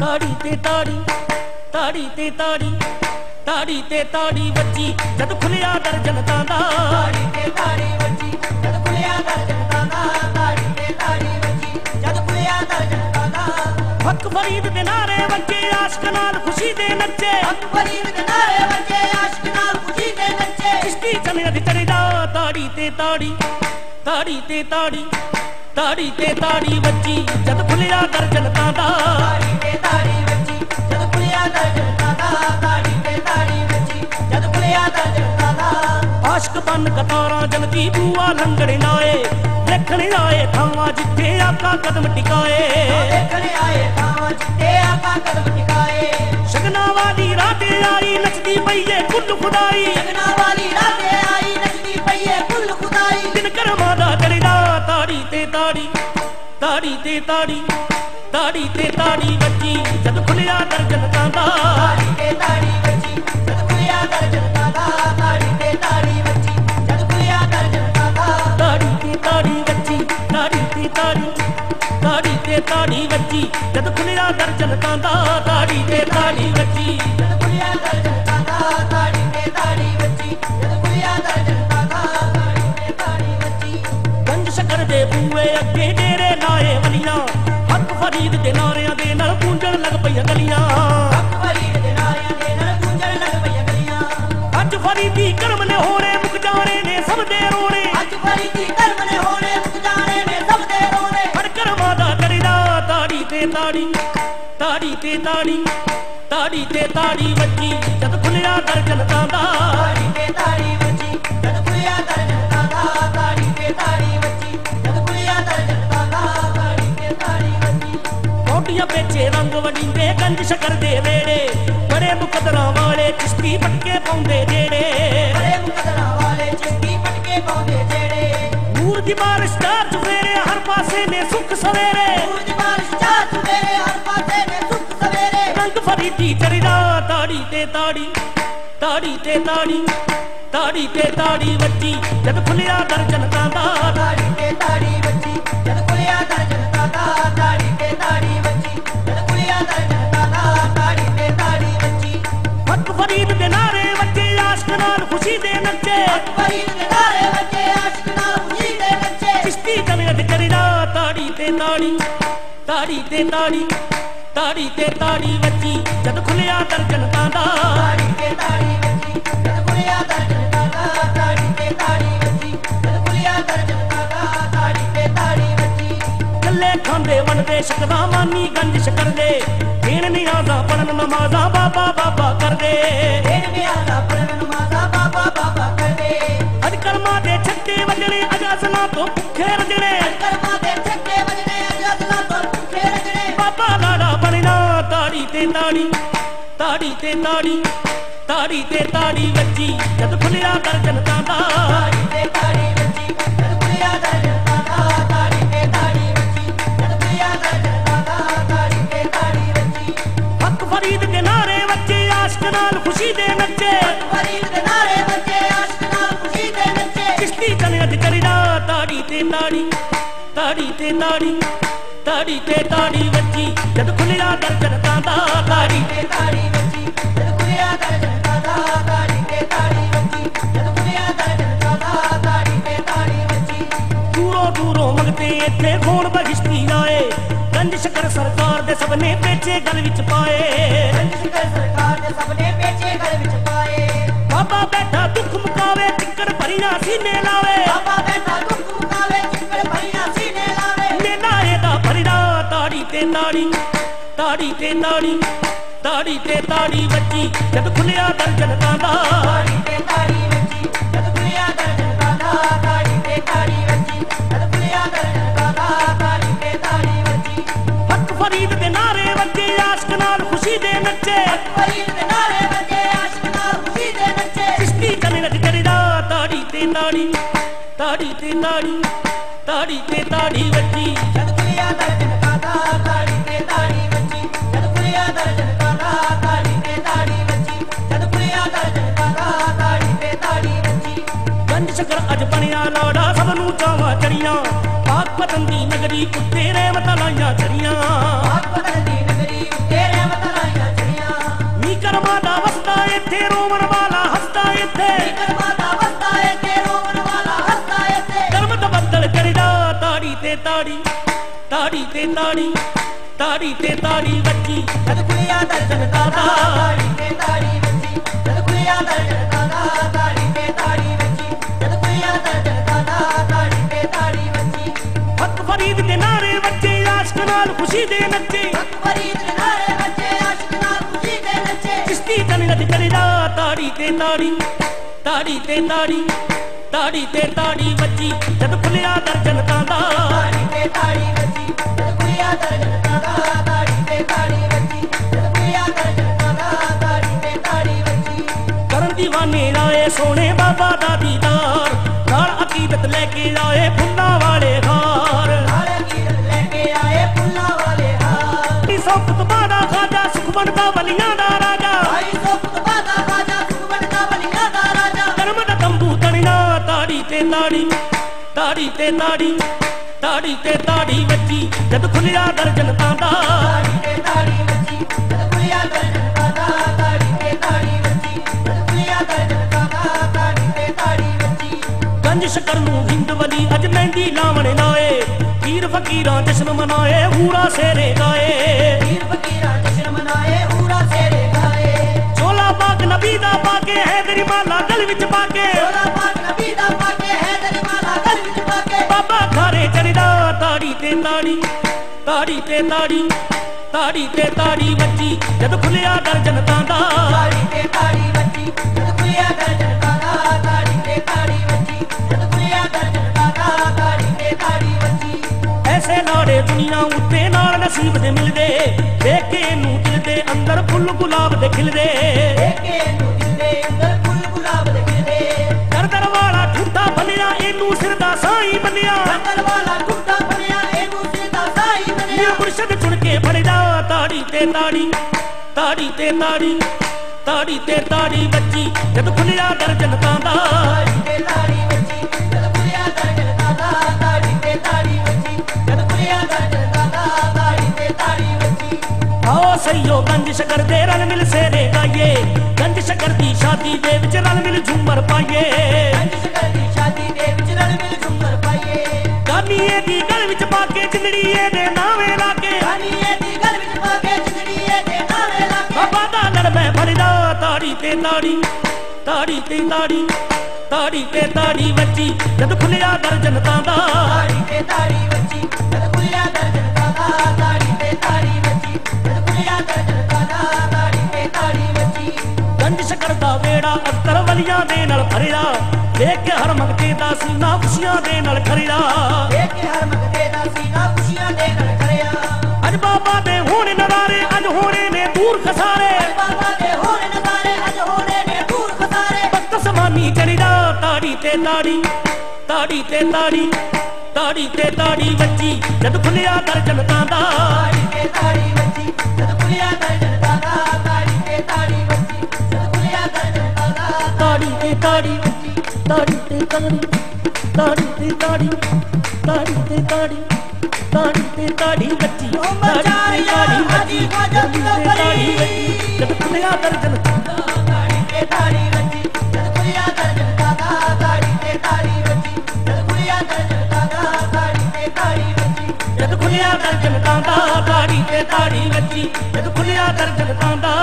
ਤਾੜੀ ਤੇ ਤਾੜੀ ਤਾੜੀ ਤੇ ਤਾੜੀ ਤਾੜੀ ਤੇ ਤਾੜੀ ਵੱਜੀ। ਜਦ ਖੁੱਲਿਆ ਦਰ ਜਨਤਾ ਦਾ ਤਾੜੀ ਤੇ ਤਾੜੀ ਵੱਜੀ। ਫਰੀਦ ਦੇ ਨਾਰੇ ਵੱਜੇ ਆਸ਼ਕ ਨਾਲ ਖੁਸ਼ੀ ਦੇ ਨੱਚੇ। ਫਰੀਦ ਦੇ ਨਾਰੇ ਵੱਜੇ ਆਸ਼ਕ ਨਾਲ ਖੁਸ਼ੀ ਦੇ ਨੱਚੇ। ਕਿਸ਼ਤੀ ਚਨੇ ਦੀ ਚੜਦਾ ਤਾੜੀ ਤੇ ਤਾੜੀ ਤਾੜੀ ਤੇ ਤਾੜੀ ਤਾੜੀ ਤੇ ਤਾੜੀ ਵੱਜੀ। ਜਦ ਖੁੱਲਿਆ ਦਰ ਜਨਤਾ ਦਾ। ਤਾੜੀ ਤੇ ਤਾੜੀ ਵੱਜੀ ਜਦ ਦਾ। ਤਾੜੀ ਤੇ ਤਾੜੀ ਵੱਜੀ ਜਦ ਖੁੱਲਿਆ ਦਰ ਜਨਤਾ ਦਾ। ਆਸ਼ਕ ਬਨ ਕਤਾਰਾਂ ਜਨਤੀ ਬੂਆ ਲੰਗੜੇ ਨਾਏ ਲਿਖਣ ਆਏ ਥਾਵਾਂ ਜਿੱਥੇ ਆਕਾ ਕਦਮ ਟਿਕਾਏ। ਦੇਖਣ ਆਏ ਆਈ ਨੱਚਦੀ ਪਈਏ ਕੁੱਲ ਖੁਦਾਈ ਜਗਨਾ ਵਾਲੀ ਰਾਤੇ ਆਈ ਨੱਚਦੀ ਪਈਏ ਕੁੱਲ ਖੁਦਾਈ ਦਿਨ ਕਰਮਾਂ ਦਾ ਚੜਦਾ ਤਾੜੀ ਤੇ ਤਾੜੀ ਤਾੜੀ ਤੇ ਤਾੜੀ ਤਾੜੀ ਤੇ ਤਾੜੀ ਵੱਜੀ ਜਦ ਖੁੱਲਿਆ ਦਰ ਜਨਤਾ ਦਾ ਤਾੜੀ ਤੇ ਤਾੜੀ ਵੱਜੀ ਜਦ ਖੁੱਲਿਆ ਦਰ ਜਨਤਾ ਦਾ ਤਾੜੀ ਤੇ ਤਾੜੀ ਵੱਜੀ ਜਦ ਖੁੱਲਿਆ ਦਰ ਜਨਤਾ ਦਾ ਤਾੜੀ ਤੇ ਤਾੜੀ ਵੱਜੀ ਤਾੜੀ ਤੇ ਤਾੜੀ ਤਾੜੀ ਤੇ ਤਾੜੀ ਵੱਜੀ ਜਦ ਖੁੱਲਿਆ ਦਰ ਜਨਤਾ ਕਰਮ ਨੇ ਹੋਣੇ ਮੁਕ ਜਾਣੇ ਨੇ ਸਭ ਦੇ ਰੋਣੇ। ਅੱਜ ਫਰੀਦੀ ਧਰਮ ਨੇ ਹੋਣੇ ਮੁਕ ਜਾਣੇ ਨੇ ਸਭ ਦੇ ਰੋਣੇ। ਹਰ ਕਰਮਾਂ ਦਾ ਚੜਦਾ ਤਾੜੀ ਤੇ ਤਾੜੀ ਤਾੜੀ ਤੇ ਤਾੜੀ ਤਾੜੀ ਤੇ ਤਾੜੀ ਵੱਜੀ ਜਦ ਖੁੱਲਿਆ ਦਰ ਜਨਤਾ ਦਾ। ਤਾੜੀ ਤੇ ਤਾੜੀ ਵੱਜੀ ਜਦ ਖੁੱਲਿਆ ਦਰ ਜਨਤਾ ਦਾ। ਤਾੜੀ ਤੇ ਤਾੜੀ ਵੱਜੀ ਜਦ ਖੁੱਲਿਆ ਦਰ ਜਨਤਾ ਦਾ। ਤਾੜੀ ਤੇ ਤਾੜੀ ਵੱਜੀ। ਕੋਟੀਆਂ ਪੇਚੇ ਰੰਗ ਵੜੀਂਦੇ ਗੰਜ ਸ਼ਕਰ ਦੇ ਵੇੜੇ। ਬੜੇ ਮੁਕਦਰਾਂ ਵਾਲੇ ਚਿਸ਼ਤੀ ਪਟਕੇ ਪਾਉਂਦੇ ਜਿਹੜੇ ਬੜੇ ਮੁਕਦਰਾਂ ਵਾਲੇ ਚਿੱਟੀ ਪਟਕੇ ਪਾਉਂਦੇ ਜਿਹੜੇ। ਨੂਰ ਦੀ ਬਾਰਿਸ਼ ਚਾਰ ਚੁਫੇਰੇ ਹਰ ਪਾਸੇ ਨੇ ਸੁੱਖ ਸਵੇਰੇ। ਸੂਰਜ ਬਾਰਿਸ਼ ਚਾਹ ਸਵੇਰੇ ਹਰ ਪਾਸੇ ਨੇ ਸੁੱਖ ਸਵੇਰੇ। ਰੰਗ ਫਰੀਦੀ ਚੜਦਾ ਤਾੜੀ ਤੇ ਤਾੜੀ ਤਾੜੀ ਤੇ ਤਾੜੀ ਤਾੜੀ ਤੇ ਤਾੜੀ ਵੱਜੀ। ਜਦ ਖੁੱਲਿਆ ਦਰ ਜਨਤਾ ਦਾ ਤਾੜੀ ਤੇ ਤਾੜੀ ਵੱਜੀ। ਤਾੜੀ ਤਾੜੀ ਤੇ ਤਾੜੀ ਤਾੜੀ ਤੇ ਤਾੜੀ ਵੱਜੀ ਜਦ ਖੁੱਲਿਆ ਦਰ ਜਨਤਾ ਦਾ ਤਾੜੀ ਤੇ ਤਾੜੀ ਵੱਜੀ ਜਦ ਖੁੱਲਿਆ ਦਰ ਜਨਤਾ ਦਾ ਤਾੜੀ ਤੇ ਤਾੜੀ ਵੱਜੀ ਜਦ ਖੁੱਲਿਆ ਦਰ ਜਨਤਾ ਦਾ ਤਾੜੀ ਤੇ ਤਾੜੀ ਵੱਜੀ। ਕੱਲੇ ਖਾਂਦੇ ਵੰਦੇ ਸ਼ਕਦਾ ਮਾਨੀ ਗੰਜ ਸ਼ਕਰ ਦੇ ਦੇਣ ਨਿਆਜ਼ਾ ਪੜਨ ਨਮਾਜ਼ਾਂ ਬਾਬਾ ਬਾਬਾ ਕਰਦੇ। ਦੇਣ ਨਿਆਜ਼ਾ ਪੜਨ ਨਮਾਜ਼ਾਂ ਬਾਬਾ ਬਾਬਾ ਕਰਦੇ। ਅੱਜ ਕਰਮਾਂ ਦੇ ਛੱਡੇ ਵੱਜਣੇ ਅਜਾਸਨਾ ਤੋਂ ਭੁੱਖੇ ਤੇ ਤਾੜੀ ਤਾੜੀ ਤੇ ਤਾੜੀ ਤਾੜੀ ਤੇ ਤਾੜੀ ਵੱਜੀ ਜਦ ਖੁੱਲਿਆ ਦਰ ਜਨਤਾ ਦਾ। ਤਾੜੀ ਤੇ ਤਾੜੀ ਵੱਜੀ ਜਦ ਖੁੱਲਿਆ ਦਰ ਜਨਤਾ ਦਾ। ਤਾੜੀ ਤੇ ਤਾੜੀ ਵੱਜੀ ਜਦ ਖੁੱਲਿਆ ਦਰ ਜਨਤਾ ਦਾ। ਤਾੜੀ ਤੇ ਤਾੜੀ ਵੱਜੀ। ਹੱਕ ਫਰੀਦ ਦੇ ਨਾਰੇ ਵੱਜੇ ਆਸ਼ਕ ਨਾਲ ਖੁਸ਼ੀ ਦੇ ਨੱਚੇ। ਫਰੀਦ ਦੇ ਨਾਰੇ ਵੱਜੇ ਆਸ਼ਕ ਨਾਲ ਖੁਸ਼ੀ ਦੇ ਨੱਚੇ। ਕਿਸ਼ਤੀ ਚਨੇ ਤੇ ਚੜਦਾ ਤਾੜੀ ਤੇ ਤਾੜੀ ਤਾੜੀ ਤੇ ਤਾੜੀ। ਤਾੜੀ ਤੇ ਤਾੜੀ ਵੱਜੀ ਜਦ ਖੁੱਲਿਆ ਦਰ ਜਨਤਾ ਦਾ ਤਾੜੀ। ਤੇ ਤਾੜੀ ਵੱਜੀ ਜਦ ਖੁੱਲਿਆ ਦਰ ਜਨਤਾ ਦਾ ਤਾੜੀ ਤੇ ਤਾੜੀ ਵੱਜੀ ਜਦ ਖੁੱਲਿਆ ਦਰ ਜਨਤਾ ਦਾ ਤਾੜੀ ਤੇ ਤਾੜੀ ਵੱਜੀ। ਦੂਰੋਂ ਦੂਰੋਂ ਮੰਗਤੇ ਇੱਥੇ ਖੋਣ ਬਖਸ਼ਤੀ ਆਏ ਗੰਜ ਸ਼ਕਰ ਸਰਕਾਰ ਦੇ ਸਭ ਨੇ ਪੇਚੇ ਗਲ ਵਿੱਚ ਪਾਏ। ਸ਼ਿਕਰ ਸਰਕਾਰ ਦੇ ਸਭ ਨੇ ਪੇਚੇ ਗਲ ਵਿੱਚ ਪਾਏ। ਬਾਬਾ ਬੈਠਾ ਦੁੱਖ ਮੁਕਾਵੇ ਟਿੱਕਰ ਭਰੀਆਂ ਸੀਨੇ ਲਾਵੇ। ਤਾੜੀ ਤਾੜੀ ਤੇ ਤਾੜੀ ਤਾੜੀ ਤੇ ਤਾੜੀ ਵੱਜੀ ਜਦ ਖੁੱਲਿਆ ਦਰ ਜਨਤਾ ਦਾ ਤਾੜੀ ਤੇ ਤਾੜੀ ਵੱਜੀ ਜਦ ਖੁੱਲਿਆ ਦਰ ਜਨਤਾ ਦਾ ਤਾੜੀ ਤੇ ਤਾੜੀ ਵੱਜੀ ਜਦ ਖੁੱਲਿਆ ਦਰ ਜਨਤਾ ਦਾ ਤਾੜੀ ਤੇ ਤਾੜੀ ਵੱਜੀ। ਹੱਕ ਫਰੀਦ ਦੇ ਨਾਰੇ ਵੱਜੇ ਆਸ਼ਕ ਨਾਲ ਖੁਸ਼ੀ ਦੇ ਨੱਚੇ। ਫਰੀਦ ਦੇ ਨਾਰੇ ਵੱਜੇ ਆਸ਼ਕ ਨਾਲ ਖੁਸ਼ੀ ਦੇ ਨੱਚੇ। ਕਿਸ਼ਤੀ ਚਲੇ ਨੱਚ ਚੜਦਾ ਤਾੜੀ ਤੇ ਤਾੜੀ ਤਾੜੀ ਤੇ ਤਾੜੀ ਤਾੜੀ ਤੇ ਤਾੜੀ ਵੱਜੀ। ਨਗਰੀ ਉੱਤੇ ਰਹਿਮਤਾਂ ਲਾਈਆਂ ਚੜੀਆਂ। ਦੀ ਨੀ ਕਰਮਾਂ ਦਾ ਵਸਦਾ ਇੱਥੇ ਰੋਵਣ ਵਾਲਾ ਹੱਸਦਾ ਇੱਥੇ। ਕਰਮਾ ਦਾ ਦਾ ਬੱਦਲ ਕਰਦਾ ਤਾੜੀ ਤੇ ਤਾੜੀ ਤਾੜੀ ਤੇ ਤਾੜੀ ਤਾੜੀ ਤੇ ਤਾੜੀ ਵੱਜੀ। ਕੁੜੀਆਂ ਦਰਜਨ ਦਾਦਾ ਤਾੜੀ ਤੇ ਤਾੜੀ ਖੁਸ਼ੀ ਦੇ ਨੱਚੇ। ਫਰੀਦ ਦੇ ਨਾਰੇ ਬੱਚੇ ਆਸ਼ਿਕ ਨਾਲ ਖੁਸ਼ੀ ਦੇ ਨੱਚੇ। ਕਿਸ਼ਤੀ ਜਨਤ ਕਰਦਾ ਤਾੜੀ ਤੇ ਤਾੜੀ ਤਾੜੀ ਤੇ ਤਾੜੀ ਤਾੜੀ ਤੇ ਤਾੜੀ ਵੱਜੀ। ਜਦ ਖੁੱਲਿਆ ਦਰ ਜਨਤਾ ਦਾ। ਤਾੜੀ ਤੇ ਤਾੜੀ ਵੱਜੀ ਜਦ ਕੁੜੀਆਂ ਦਰਜਨ ਦਾਦਾ ਤਾੜੀ ਤੇ ਤਾੜੀ ਵੱਜੀ ਜਦ ਕੁੜੀਆਂ ਦਰਜਨ ਦਾਦਾ ਤਾੜੀ ਤੇ ਤਾੜੀ ਵੱਜੀ। ਕਰਨ ਦੀਵਾਨੇ ਆਏ ਸੋਹਣੇ ਬਾਬਾ ਦਾ ਦੀਦਾਰ। ਨਾਲ ਅਕੀਦਤ ਲੈ ਕੇ ਆਏ ਤਾੜੀ ਤਾੜੀ ਤੇ ਤਾੜੀ ਤਾੜੀ ਤੇ ਤਾੜੀ ਵੱਜੀ ਜਦ ਖੁੱਲਿਆ ਦਰ ਜਨਤਾ ਦਾ ਤਾੜੀ ਤੇ ਤਾੜੀ ਵੱਜੀ ਜਦ ਕੁੜੀਆਂ ਦਰਜਨ ਦਾਦਾ ਤਾੜੀ ਤੇ ਤਾੜੀ ਵੱਜੀ ਜਦ ਕੁੜੀਆਂ ਦਰਜਨ ਦਾਦਾ ਤਾੜੀ ਤੇ ਤਾੜੀ ਵੱਜੀ। ਗੰਜ ਸ਼ਕਰ ਨੂੰ ਹਿੰਦ ਵਲੀ ਅਜ ਮਹਿੰਦੀ ਲਾਵਣ ਲਾਏ। ਪੀਰ ਫਕੀਰਾਂ ਜਸ਼ਨ ਮਨਾਏ ਹੂਰਾ ਸੇਰੇ ਗਾਏ। ਵੀਰ ਫਕੀਰਾਂ ਜਸ਼ਨ ਮਨਾਏ ਹੂਰਾ ਸੇਰੇ ਗਾਏ। ਚੋਲਾ ਬਾਗ ਨਬੀ ਦਾ ਪਾ ਕੇ ਹੈ ਤੇਰੀ ਮਾਲਾ ਗਲ ਵਿੱਚ ਪਾ ਤਾੜੀ ਤੇ ਤਾੜੀ ਤਾੜੀ ਤੇ ਤਾੜੀ ਤਾੜੀ ਤੇ ਤਾੜੀ ਵੱਜੀ ਜਦ ਖੁੱਲਿਆ ਦਰ ਜਨਤਾ ਦਾ। ਤਾੜੀ ਤੇ ਤਾੜੀ ਵੱਜੀ ਜਦ ਕੁੜੀਆਂ ਦਰਜਨ ਦਾਦਾ ਤਾੜੀ ਤੇ ਤਾੜੀ ਵੱਜੀ ਜਦ ਕੁੜੀਆਂ ਦਰਜਨ ਦਾਦਾ ਤਾੜੀ ਤੇ ਤਾੜੀ ਵੱਜੀ। ਐਸੇ ਲਾੜੇ ਦੁਨੀਆ ਉੱਤੇ ਨਾਲ ਨਸੀਬ ਦੇ ਮਿਲਦੇ। ਦੇਖ ਕੇ ਇਹਨੂੰ ਦਿਲ ਦੇ ਅੰਦਰ ਫੁੱਲ ਗੁਲਾਬ ਦੇ ਖਿਲਦੇ। ਨੂੰ ਦਿੰਦੇ ਅੰਦਰ ਫੁੱਲ ਗੁਲਾਬ ਦੇ ਖਿੜਦੇ ਦਰ ਦਰ ਵਾਲਾ ਠੁੱਟਾ ਬੰਨਿਆ ਇਹਨੂੰ ਸਿਰ ਦਾ ਸਾਈ ਬੰਨਿਆ। ਕੰਗਲ ਵਾਲਾ ਤੇ ਤਾੜੀ ਤਾੜੀ ਤੇ ਤਾੜੀ ਤਾੜੀ ਤੇ ਤਾੜੀ ਵੱਜੀ। ਜਦ ਖੁੱਲਿਆ ਦਰ ਜਨਤਾ ਦਾ। ਤੇ ਤਾੜੀ ਵੱਜੀ, ਜਦ ਕੁੜੀਆਂ ਦਰਜਨ ਦਾਦਾ ਤਾੜੀ ਤੇ ਤਾੜੀ ਵੱਜੀ, ਜਦ ਕੁੜੀਆਂ ਦਰਜਨ ਦਾਦਾ ਤਾੜੀ ਤੇ ਤਾੜੀ ਵੱਜੀ। ਆਓ ਸਈਓ ਗੰਜ ਸ਼ਕਰ ਦੇ ਰਲ ਮਿਲ ਸੇਰੇ ਗਾਈਏ। ਗੰਜ ਸ਼ਕਰ ਦੀ ਸ਼ਾਦੀ ਦੇ ਵਿੱਚ ਰਲ ਮਿਲ ਝੂਮਰ ਪਾਈਏ। ਅੰਜ ਸ਼ਕਰ ਦੀ ਸ਼ਾਦੀ ਦੇ ਵਿੱਚ ਰਲ ਮਿਲ ਝੁੰਮਰ ਪਾਈਏ। ਕਾਨੀਏ ਦੀ ਗਲ ਵਿੱਚ ਪਾ ਕੇ ਚਿੰਦੜੀਏ ਦੇ ਨਾਵੇਂ ਦਾ ਲੜ ਮੈਂ ਫੜਦਾ ਤਾੜੀ ਤੇ ਤਾੜੀ ਤਾੜੀ ਤੇ ਤਾੜੀ ਤਾੜੀ ਤੇ ਤਾੜੀ ਵੱਜੀ। ਜਦ ਖੁੱਲਿਆ ਦਰ ਜਨਤਾ ਦਾ। ਤਾੜੀ ਤੇ ਤਾੜੀ ਵੱਜੀ ਜਦ ਕੁੜੀਆਂ ਦਰਜਨ ਦਾਦਾ ਤਾੜੀ ਤੇ ਤਾੜੀ ਵੱਜੀ ਜਦ ਤੇ ਤਾੜੀ ਵੱਜੀ। ਗੰਜ ਸ਼ਕਰ ਦਾ ਵੇੜਾ ਅਕਰ ਵਲੀਆਂ ਦੇ ਨਾਲ ਭਰਿਆ। ਦੇਖ ਕੇ ਹਰ ਮੰਗਤੇ ਦਾ ਸੀਨਾ ਖੁਸ਼ੀਆਂ ਦੇ ਨਾਲ ਖਰਿਆ ਦੇਖ ਕੇ ਹਰ ਮਗਦੇ ਦਾ ਸੀਨਾ ਖੁਸ਼ੀਆਂ ਦੇ ਨਾਲ ਤੇ ਤਾੜੀ ਤਾੜੀ ਤੇ ਤਾੜੀ ਤਾੜੀ ਤੇ ਤਾੜੀ ਵੱਜੀ ਜਦ ਖੁੱਲਿਆ ਦਰ ਜਨਤਾ ਦਾ ਤਾੜੀ ਤੇ ਤਾੜੀ ਵੱਜੀ ਜਦ ਕੁੜੀਆਂ ਦਰਜਨ ਦਾਦਾ ਤਾੜੀ ਤੇ ਤਾੜੀ ਵੱਜੀ ਜਦ ਕੁੜੀਆਂ ਦਰਜਨ ਦਾਦਾ ਤਾੜੀ ਤੇ ਤਾੜੀ ਤਾੜੀ ਤੇ ਤਾੜੀ ਤਾੜੀ ਤੇ ਤਾੜੀ ਤਾੜੀ ਤੇ ਤਾੜੀ ਤਾੜੀ ਤੇ ਤਾੜੀ ਵੱਜੀ ਤੇ ਮਚਾਰੀਆ ਤਾੜੀ ਹਾਜੀ ਵੱਜੀ ਖਾਜਾ ਤਾੜੀ ਤੇ ਵੱਜੀ ਜਦ ਖੁੱਲਿਆ ਦਰ ਜਨਤਾ ਤਾੜੀ ਖੁੱਲਿਆ ਦਰ ਜਨਤਾ ਦਾ ਤਾੜੀ ਤੇ ਤਾੜੀ ਵੱਜੀ। ਜਦ ਖੁੱਲਿਆ ਦਰ ਜਨਤਾ ਦਾ